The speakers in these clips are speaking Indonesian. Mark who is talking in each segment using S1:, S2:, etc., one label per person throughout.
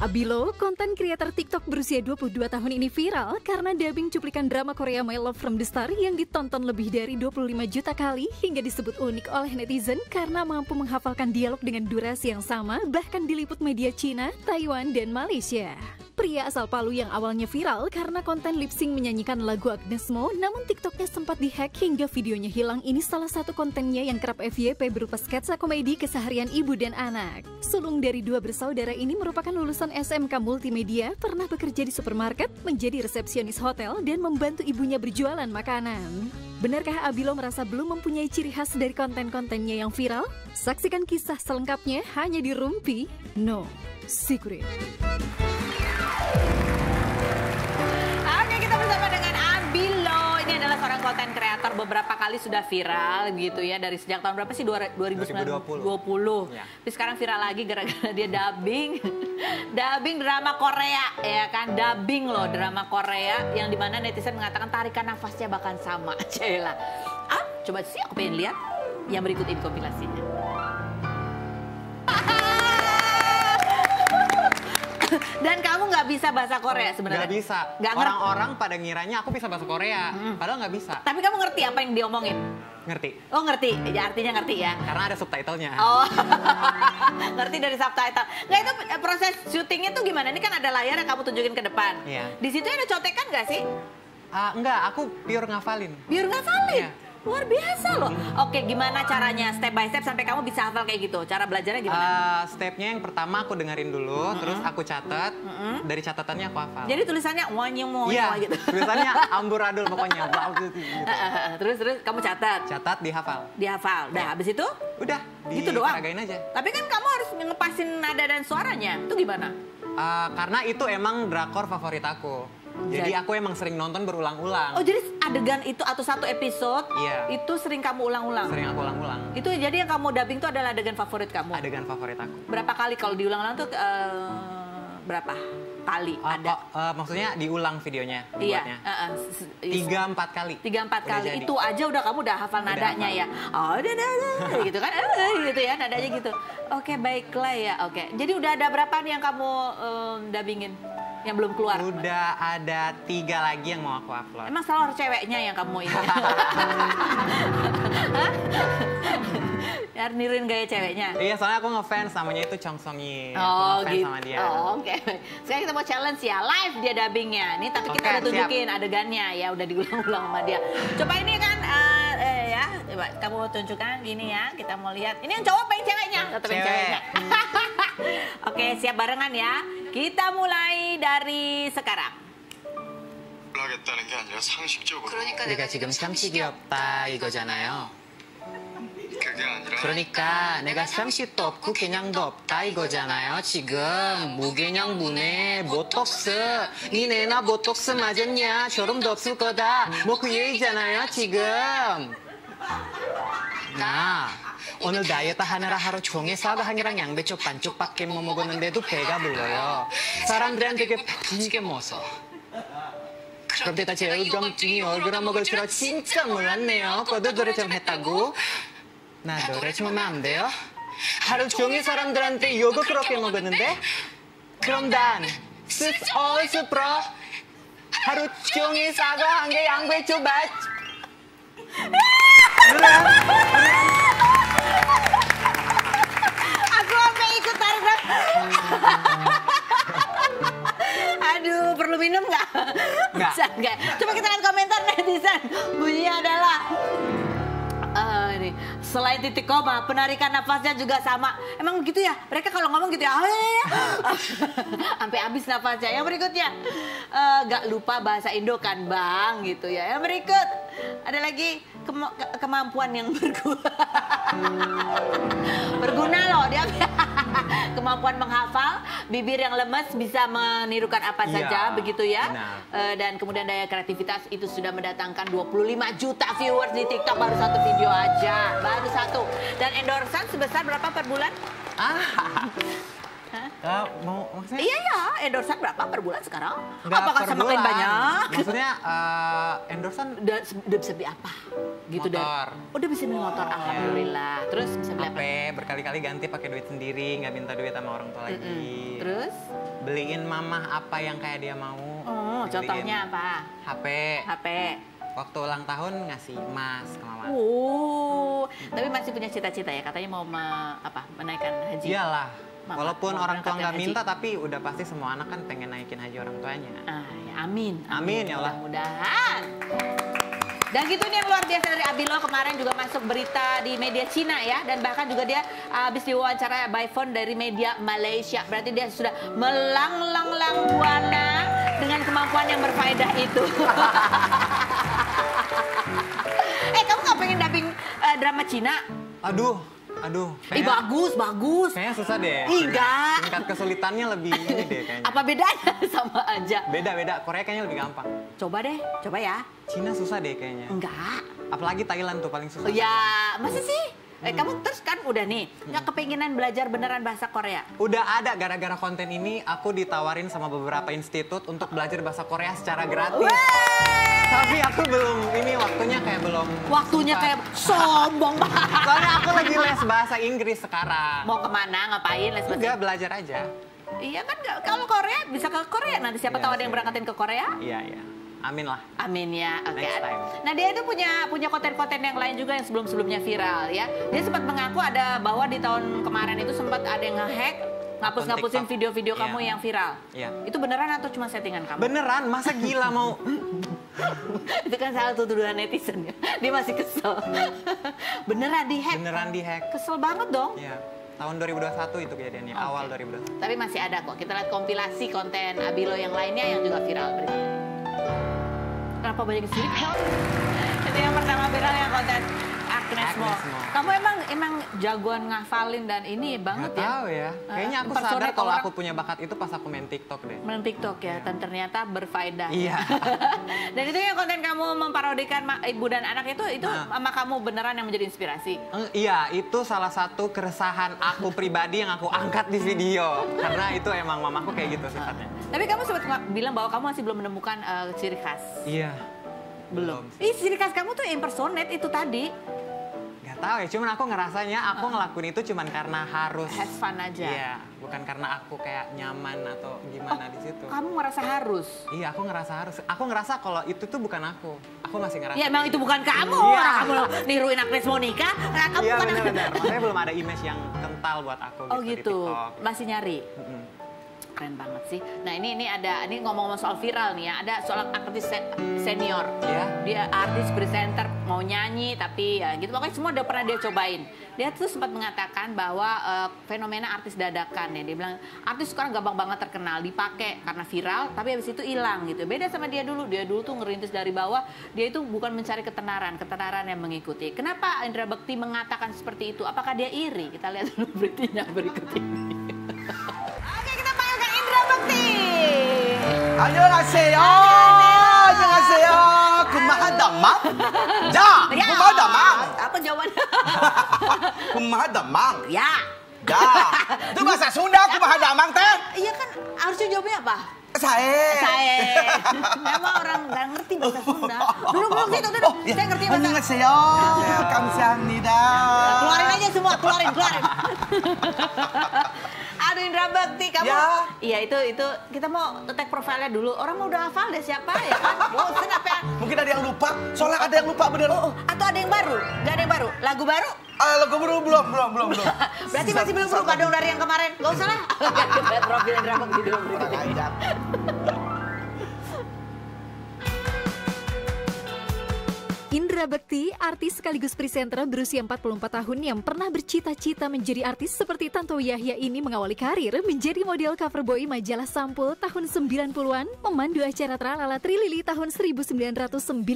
S1: Abilo, konten kreator TikTok berusia 22 tahun ini viral karena dubbing cuplikan drama Korea My Love from the Star yang ditonton lebih dari 25 juta kali hingga disebut unik oleh netizen karena mampu menghafalkan dialog dengan durasi yang sama bahkan diliput media Cina, Taiwan, dan Malaysia. Pria asal Palu yang awalnya viral karena konten lip sync menyanyikan lagu Agnes Mo, namun TikToknya sempat dihack hingga videonya hilang. Ini salah satu kontennya yang kerap FYP berupa sketsa komedi keseharian ibu dan anak. Sulung dari dua bersaudara ini merupakan lulusan SMK Multimedia, pernah bekerja di supermarket, menjadi resepsionis hotel, dan membantu ibunya berjualan makanan. Benarkah Abilo merasa belum mempunyai ciri khas dari konten-kontennya yang viral? Saksikan kisah selengkapnya hanya di Rumpi No Secret.
S2: Konten kreator beberapa kali sudah viral gitu ya dari sejak tahun berapa sih? Dua- 2020.
S3: 2020. Ya.
S2: Tapi sekarang viral lagi gara-gara dia dubbing. dubbing drama Korea ya kan? Dubbing loh drama Korea yang di mana netizen mengatakan tarikan nafasnya bahkan sama. Cela. Ah, coba sih aku pengen lihat yang berikut ini kompilasinya. Dan kamu nggak bisa bahasa Korea sebenarnya?
S3: Nggak bisa.
S2: Ngerti.
S3: Orang-orang pada ngiranya aku bisa bahasa Korea. Padahal nggak bisa.
S2: Tapi kamu ngerti apa yang diomongin?
S3: Ngerti?
S2: Oh ngerti, ya artinya ngerti ya.
S3: Karena ada subtitlenya.
S2: Oh, ngerti dari subtitle. Nggak itu eh, proses syutingnya tuh gimana? Ini kan ada layar yang kamu tunjukin ke depan.
S3: Iya.
S2: Di situ ada contekan nggak sih?
S3: Ah, enggak, aku pure ngafalin.
S2: Biar ngafalin.
S3: Iya.
S2: Luar biasa loh. Oke, gimana caranya step by step sampai kamu bisa hafal kayak gitu? Cara belajarnya gimana?
S3: Ah, stepnya yang pertama aku dengerin dulu, terus aku catat. Dari catatannya aku hafal.
S2: Jadi tulisannya wanyomo
S3: Iya,
S2: gitu.
S3: tulisannya amburadul pokoknya. Bau gitu.
S2: terus terus kamu catat,
S3: Catat, dihafal.
S2: dihafal. Dah habis itu?
S3: Udah,
S2: Gitu doang?
S3: aja.
S2: Tapi kan kamu harus ngepasin nada dan suaranya. Itu gimana?
S3: Ah, karena itu emang drakor favorit aku. Jadi
S2: Jadi-
S3: aku emang sering nonton berulang-ulang.
S2: Oh jadi adegan itu atau satu episode
S3: Iya.
S2: itu sering kamu ulang-ulang?
S3: Sering aku ulang-ulang.
S2: Itu jadi yang kamu dubbing itu adalah adegan favorit kamu?
S3: Adegan favorit aku.
S2: Berapa kali kalau diulang-ulang tuh eh, berapa kali
S3: Ah,
S2: ada?
S3: eh, maksudnya diulang videonya
S2: Iya,
S3: Tiga empat kali.
S2: tiga empat kali
S3: jadi.
S2: itu aja udah kamu udah hafal
S3: Udah
S2: nadanya
S3: hafal.
S2: ya oh udah udah udah, gitu kan gitu ya nadanya gitu oke baiklah ya oke jadi udah ada berapa nih yang kamu em, dubbingin yang belum keluar
S3: Udah ada tiga lagi yang mau aku upload.
S2: emang selalu harus ceweknya yang kamu ini Hah? Niruin gaya ceweknya
S3: Iya, soalnya aku ngefans namanya itu Chong Song Yi. Aku
S2: Oh gitu.
S3: sama dia.
S2: Oh, Oke. Sekarang kita mau challenge ya, live dia dubbingnya. Ini tapi kita
S3: Oke,
S2: udah tunjukin adegannya ya, udah diulang-ulang sama dia. Coba ini kan ya, coba kamu tunjukkan gini ya. Kita mau lihat. Ini yang cowok apa yang ceweknya? Tetap yang
S3: Cewek.
S2: ceweknya. Oke, siap barengan ya. Kita mulai dari sekarang.
S4: 하겠다는 게 아니라 상식적으로
S5: 그러니까
S3: 우리가 지금 삼식이 없다 이거잖아요.
S4: 그게 아니라
S3: 그러니까 내가 상식도 없고 개념도 없다 이거잖아요. 지금 무개념분에 보톡스 니네나 보톡스 맞았냐? 저름도 없을 거다. 뭐 그 얘기잖아요 지금. 나 오늘 다이어트 하느라 하루 종일 사과향이랑 양배추 반쪽밖에 못 먹었는데도 배가 불러요. 사람들한테 되게 배부지게 먹어서. 그런데다 제 의병증이 얼굴에 먹을 줄 진짜 몰랐네요. 거듭 노래 좀 했다고. 나 노래 좀 하면 안 돼요? 하루 종일 사람들한테 욕을 그렇게 먹었는데? 그럼 난 스스 어 스 프로 하루 종일 사과 한개 양배추 맛
S2: Aku sampai ikut tarik Aduh, perlu minum nggak?
S3: Nggak.
S2: Nggak? Coba kita lihat komentar netizen. Bunyinya adalah eh, ini selain titik koma, penarikan nafasnya juga sama. Emang begitu ya? Mereka kalau ngomong gitu ya, "Ah, ya, ya." sampai habis nafasnya. Yang berikutnya, eh, nggak lupa bahasa Indo kan, bang, gitu ya. Yang berikut ada lagi kema- ke- kemampuan yang berguna. berguna loh dia. kemampuan menghafal, bibir yang lemes bisa menirukan apa
S3: Iya,
S2: saja, begitu ya.
S3: benar.
S2: Eh, dan kemudian daya kreativitas itu sudah mendatangkan 25 juta viewers di TikTok baru satu video aja, baru satu. Dan endorsan sebesar berapa per bulan?
S3: Ah, Nggak mau maksudnya
S2: Iya ya, endorsean berapa per bulan sekarang?
S3: nggak
S2: Apakah
S3: per
S2: semakin
S3: bulan.
S2: banyak?
S3: Maksudnya eh, endorsean
S2: Udah, udah bisa beli apa? Gitu
S3: Motor.
S2: dan udah bisa beli motor, alhamdulillah. Terus bisa beli
S3: HP
S2: apa?
S3: berkali-kali ganti pakai duit sendiri, nggak minta duit sama orang tua lagi.
S2: Mm-mm. Terus?
S3: Beliin mamah apa yang kayak dia mau.
S2: Oh, contohnya apa?
S3: HP.
S2: HP.
S3: Waktu ulang tahun ngasih emas ke mama.
S2: Oh, tapi masih punya cita-cita ya? Katanya mau me- apa? Menaikkan haji.
S3: Iyalah.
S2: Mama,
S3: Walaupun orang tua nggak minta, tapi udah pasti semua anak kan pengen naikin haji orang tuanya.
S2: Ah, ya, amin.
S3: Amin, ya Allah.
S2: Mudah-mudahan. Dan gitu nih yang luar biasa dari Abilo kemarin juga masuk berita di media Cina ya dan bahkan juga dia uh, habis diwawancara by phone dari media Malaysia. Berarti dia sudah melanglang-lang buana dengan kemampuan yang berfaedah itu. eh kamu nggak pengen dubbing uh, drama Cina?
S3: Aduh, aduh.
S2: Eh bagus, bagus.
S3: Kayaknya susah deh.
S2: Enggak.
S3: Tingkat kesulitannya lebih ini deh kayaknya.
S2: Apa bedanya sama aja?
S3: Beda-beda. Korea kayaknya lebih gampang.
S2: Coba deh, coba ya.
S3: Cina susah deh kayaknya.
S2: Enggak.
S3: Apalagi Thailand tuh paling susah.
S2: Oh, ya, masa sih? Eh, kamu terus kan udah nih, nggak kepinginan belajar beneran bahasa Korea?
S3: Udah ada gara-gara konten ini aku ditawarin sama beberapa institut untuk belajar bahasa Korea secara gratis.
S2: Wey!
S3: Tapi aku belum ini waktunya kayak belum.
S2: Waktunya
S3: sempat.
S2: kayak sombong banget.
S3: Soalnya aku lagi les bahasa Inggris sekarang.
S2: Mau ke mana, ngapain, les bahasa
S3: Enggak belajar aja.
S2: Iya kan, kalau Korea bisa ke Korea nanti siapa
S3: Iya
S2: tahu ada yang berangkatin ke Korea?
S3: Iya iya. Amin lah.
S2: Amin ya. Oke.
S3: Time.
S2: Nah dia itu punya punya konten-konten yang lain juga yang sebelum-sebelumnya viral ya. Dia sempat mengaku ada bahwa di tahun kemarin itu sempat ada yang ngehack ngapus-ngapusin video-video
S3: Iya.
S2: kamu yang viral.
S3: Iya.
S2: Itu beneran atau cuma settingan kamu?
S3: Beneran, masa gila mau
S2: itu kan salah satu tuduhan netizen ya. Dia masih kesel. beneran dihack.
S3: beneran dihack?
S2: Kesel banget dong.
S3: Iya. Tahun 2021 itu kejadiannya,
S2: Oke.
S3: awal 2021.
S2: Tapi masih ada kok. Kita lihat kompilasi konten Abilo yang lainnya yang juga viral berikut. Kenapa banyak di sini? Itu yang pertama viral yang konten Agnes Mo. Kamu emang emang jagoan ngafalin dan ini banget
S3: Nggak
S2: ya?
S3: tahu ya. Kayaknya aku
S2: impersonate
S3: sadar kalau aku punya bakat itu pas aku main TikTok deh.
S2: Main TikTok ya, dan ternyata berfaedah.
S3: Iya.
S2: dan itu yang konten kamu memparodikan ibu dan anak itu itu
S3: Nah.
S2: sama kamu beneran yang menjadi inspirasi.
S3: Eh, Iya, itu salah satu keresahan aku pribadi yang aku angkat di video. Karena itu emang mamaku kayak gitu sifatnya.
S2: Tapi kamu sempat bilang bahwa kamu masih belum menemukan eh, ciri khas.
S3: Iya.
S2: Belum.
S3: sih.
S2: Ih, ciri khas kamu tuh impersonate itu tadi.
S3: Gak tahu ya, cuman aku ngerasanya aku ngelakuin itu cuman karena harus.
S2: Have fun aja.
S3: Iya, bukan karena aku kayak nyaman atau gimana di situ.
S2: Kamu merasa harus.
S3: Iya, aku ngerasa harus. Aku ngerasa kalau itu tuh bukan aku. Aku masih ngerasa.
S2: Ya emang itu bukan kamu.
S3: Iya.
S2: Orang kamu niruin Agnes Monica. Nah, kamu
S3: Iya
S2: bukan
S3: benar-benar. Makanya belum ada image yang kental buat aku
S2: Oh
S3: gitu, di
S2: gitu.
S3: TikTok.
S2: Masih nyari.
S3: Mm-mm.
S2: Keren banget sih. Nah ini ini ada ini ngomong-ngomong soal viral nih ya. Ada soal artis se- senior.
S3: Iya.
S2: Dia artis presenter mau nyanyi tapi ya gitu pokoknya semua udah pernah dia cobain. Dia tuh sempat mengatakan bahwa eh, fenomena artis dadakan ya. Dia bilang artis sekarang gampang banget terkenal dipakai karena viral tapi habis itu hilang gitu. Beda sama dia dulu. Dia dulu tuh ngerintis dari bawah. Dia itu bukan mencari ketenaran, ketenaran yang mengikuti. Kenapa Indra Bekti mengatakan seperti itu? Apakah dia iri? Kita lihat dulu beritanya berikut ini.
S5: 안녕하세요. 안녕하세요. kumahadama. Ja,
S2: Ya.
S5: kumahadama.
S2: Apa jawabannya?
S5: kumahadamang.
S2: ya.
S5: Ja. Itu bahasa Sunda kumahadamang teh.
S2: Iya kan harusnya jawabnya apa?
S5: Saya.
S2: Saya. Memang orang nggak ngerti bahasa Sunda. Duduk duduk situ duduk.
S5: ya.
S2: Saya ngerti bahasa.
S5: 안녕하세요. 감사합니다.
S2: Keluarin aja semua, keluarin, keluarin. Indra Bekti, kamu
S5: Ya.
S2: Iya itu itu kita mau tag profilnya dulu. Orang mau udah hafal deh siapa ya kan? Bosen apa ya?
S5: Mungkin ada yang lupa. Soalnya ada yang lupa bener.
S2: Oh, atau ada yang baru? Gak ada yang baru? Lagu baru?
S5: Ah, lagu baru belum, belum, belum, belum.
S2: Berarti masih belum berubah dong dari yang kemarin. Gak usah lah. Profil Indra Bekti dulu
S1: Indra Bekti, artis sekaligus presenter berusia 44 tahun yang pernah bercita-cita menjadi artis seperti Tanto Yahya ini mengawali karir menjadi model cover boy majalah Sampul tahun 90-an, memandu acara Tralala Trilili tahun 1999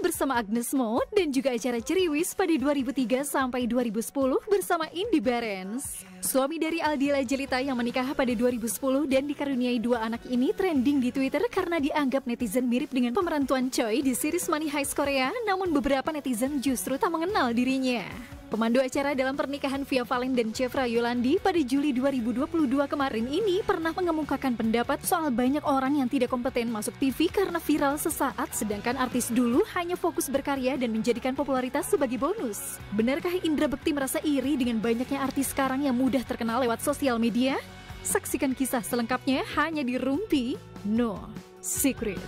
S1: bersama Agnes Mo dan juga acara Ceriwis pada 2003 sampai 2010 bersama Indi Barens. Suami dari Aldila Jelita yang menikah pada 2010 dan dikaruniai dua anak ini trending di Twitter karena dianggap netizen mirip dengan pemeran Tuan Choi di series Money Heist Korea, namun beberapa netizen justru tak mengenal dirinya. Pemandu acara dalam pernikahan Via Valen dan Chevra Yolandi pada Juli 2022 kemarin ini pernah mengemukakan pendapat soal banyak orang yang tidak kompeten masuk TV karena viral sesaat sedangkan artis dulu hanya fokus berkarya dan menjadikan popularitas sebagai bonus. Benarkah Indra Bekti merasa iri dengan banyaknya artis sekarang yang mudah terkenal lewat sosial media? Saksikan kisah selengkapnya hanya di Rumpi No Secret.